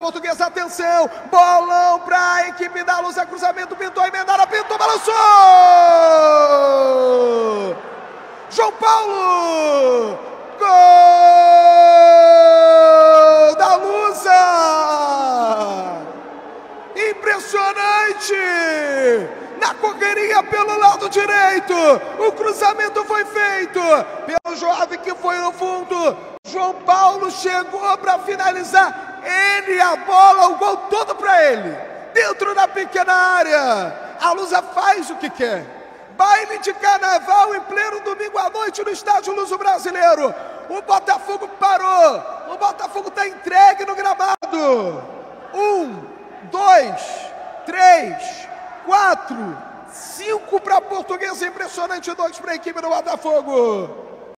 Portuguesa, atenção, bolão para a equipe da Luz, é cruzamento, pintou, emendada, pintou, balançou! João Paulo! Gol da Lusa! Impressionante! Na correria pelo lado direito, o cruzamento foi feito pelo jovem que foi no fundo. João Paulo chegou para finalizar ele a bola, o gol todo para ele. Dentro da pequena área. A Lusa faz o que quer. Baile de carnaval em pleno domingo à noite no estádio Luso Brasileiro. O Botafogo parou. O Botafogo está entregue no gramado. Um, dois, três, quatro, cinco para a portuguesa. Impressionante. Dois para a equipe do Botafogo.